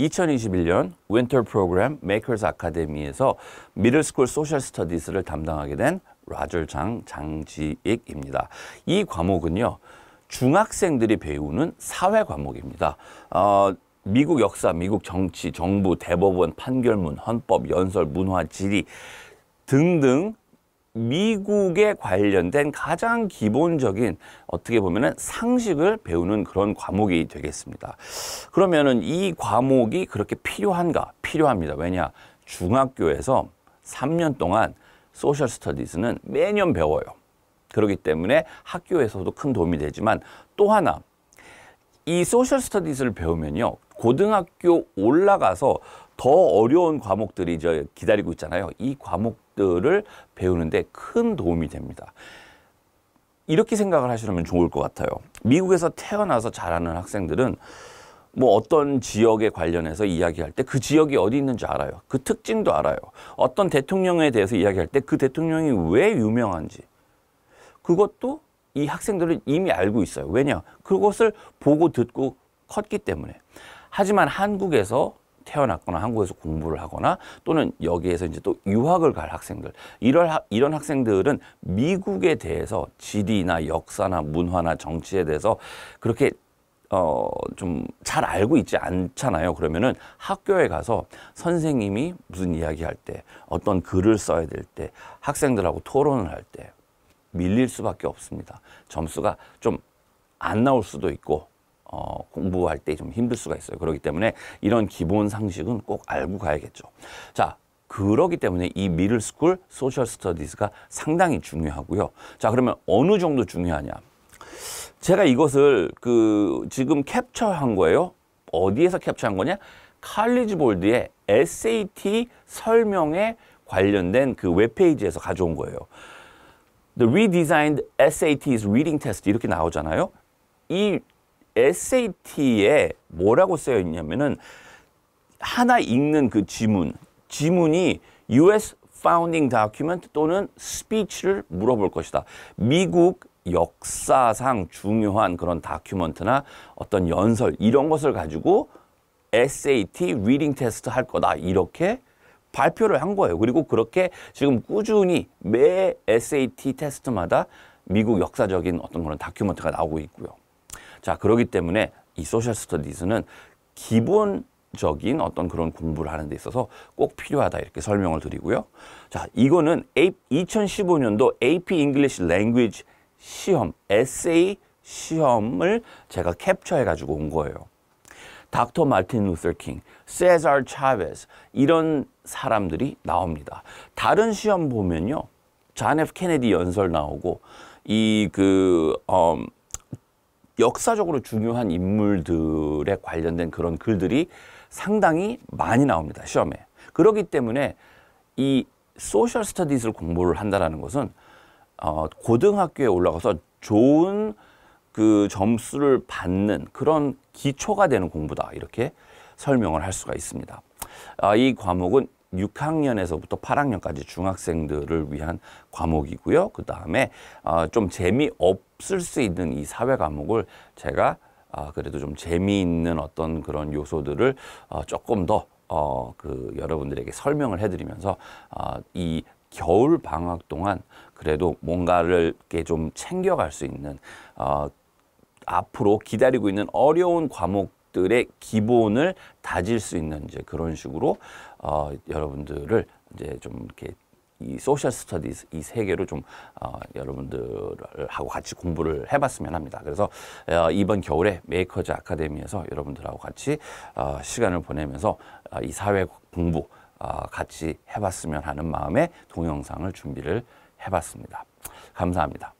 2021년 winter 프로그램 메이커즈 아카데미에서 middle school social studies를 담당하게 된 라저 장 장지익입니다. 이 과목은요. 중학생들이 배우는 사회 과목입니다. 어, 미국 역사, 미국 정치, 정부, 대법원, 판결문, 헌법, 연설, 문화, 지리 등등 미국에 관련된 가장 기본적인 어떻게 보면은 상식을 배우는 그런 과목이 되겠습니다. 그러면은 이 과목이 그렇게 필요한가? 필요합니다. 왜냐? 중학교에서 3년 동안 social studies는 매년 배워요. 그렇기 때문에 학교에서도 큰 도움이 되지만 또 하나 이 social studies를 배우면요. 고등학교 올라가서 더 어려운 과목들이 기다리고 있잖아요. 이 과목 들을 배우는데 큰 도움이 됩니다. 이렇게 생각을 하시면 좋을 것 같아요. 미국에서 태어나서 자라는 학생들은 뭐 어떤 지역에 관련해서 이야기할 때 그 지역이 어디 있는지 알아요. 그 특징도 알아요. 어떤 대통령에 대해서 이야기할 때 그 대통령이 왜 유명한지 그것도 이 학생들은 이미 알고 있어요. 왜냐? 그것을 보고 듣고 컸기 때문에. 하지만 한국에서 태어났거나 한국에서 공부를 하거나 또는 여기에서 이제 또 유학을 갈 학생들 이런 이런 학생들은 미국에 대해서 지리나 역사나 문화나 정치에 대해서 그렇게 어, 좀 잘 알고 있지 않잖아요. 그러면은 학교에 가서 선생님이 무슨 이야기 할 때, 어떤 글을 써야 될 때, 학생들하고 토론을 할 때, 밀릴 수밖에 없습니다. 점수가 좀 안 나올 수도 있고, 어, 공부할 때 좀 힘들 수가 있어요. 그렇기 때문에 이런 기본 상식은 꼭 알고 가야겠죠. 자, 그러기 때문에 이 middle school social studies가 상당히 중요하고요. 자, 그러면 어느 정도 중요하냐? 제가 이것을 그 지금 캡처한 거예요. 어디에서 캡처한 거냐? 칼리지 볼드의 SAT 설명에 관련된 그 웹페이지에서 가져온 거예요. The redesigned SAT's reading test 이렇게 나오잖아요. 이 SAT에 뭐라고 쓰여 있냐면은 하나 읽는 그 지문, 지문이 US founding document 또는 speech를 물어볼 것이다. 미국 역사상 중요한 그런 document나 어떤 연설 이런 것을 가지고 SAT reading 테스트 할 거다 이렇게 발표를 한 거예요. 그리고 그렇게 지금 꾸준히 매 SAT 테스트마다 미국 역사적인 어떤 그런 document가 나오고 있고요. 자, 그러기 때문에 이 social studies는 기본적인 어떤 그런 공부를 하는 데 있어서 꼭 필요하다 이렇게 설명을 드리고요. 자, 이거는 2015년도 AP English Language 시험, 에세이 시험을 제가 캡처해 가지고 온 거예요. 닥터 마틴 루터 킹, 세자르 차베스 이런 사람들이 나옵니다. 다른 시험 보면요. 존 F 케네디 연설 나오고 이그 어, 역사적으로 중요한 인물들에 관련된 그런 글들이 상당히 많이 나옵니다. 시험에. 그렇기 때문에 이 소셜 스터디스를 공부를 한다라는 것은 어, 고등학교에 올라가서 좋은 그 점수를 받는 그런 기초가 되는 공부다. 이렇게 설명을 할 수가 있습니다. 아, 이 과목은 6학년에서부터 8학년까지 중학생들을 위한 과목이고요. 그 다음에 어, 좀 재미없을 수 있는 이 사회 과목을 제가 어, 그래도 좀 재미있는 어떤 그런 요소들을 어, 조금 더 어, 그 여러분들에게 설명을 해드리면서 어, 이 겨울 방학 동안 그래도 뭔가를 이렇게 좀 챙겨갈 수 있는 어, 앞으로 기다리고 있는 어려운 과목 들의 기본을 다질 수 있는 이제 그런 식으로 어, 여러분들을 이제 좀 이렇게 이 social studies 이 세계로 좀 어, 여러분들하고 같이 공부를 해봤으면 합니다. 그래서 어, 이번 겨울에 메이커즈 아카데미에서 여러분들하고 같이 어, 시간을 보내면서 어, 이 사회 공부 어, 같이 해봤으면 하는 마음에 동영상을 준비를 해봤습니다. 감사합니다.